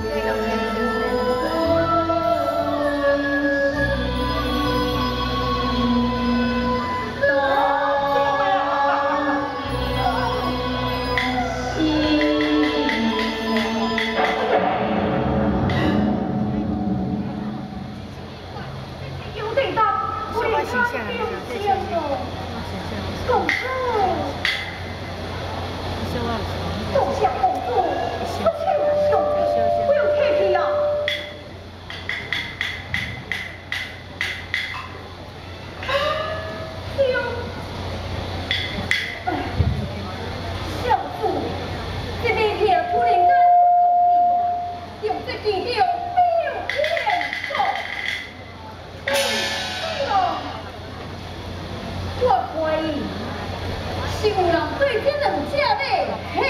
我心下，再三思，奏。第六飞天走，第我怀疑是有人对的两脚马，嘿。